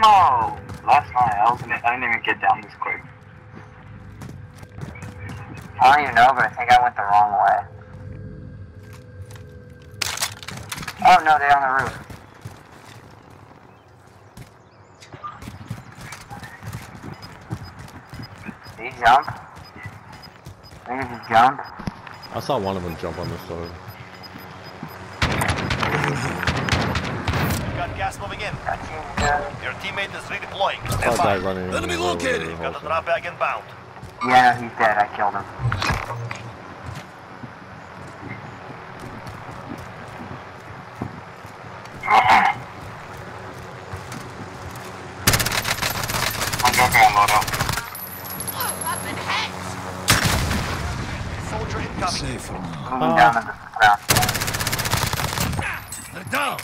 know. Last night, I, was, I didn't even get down this quick. I don't even know, but I think I went the wrong way. Oh no, they're on the roof. Did he jump? I think he jump. I saw one of them jump on the sword. Got gas moving in. Got you, Your teammate is redeploying. I saw Stand a guy by. running in Enemy the middle of the located. Got the whole drop bag inbound. Yeah, he's dead. I killed him. I'm jumping on Lodo. Soldier incoming. Safe for now. Moving down to the ground.